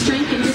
strength and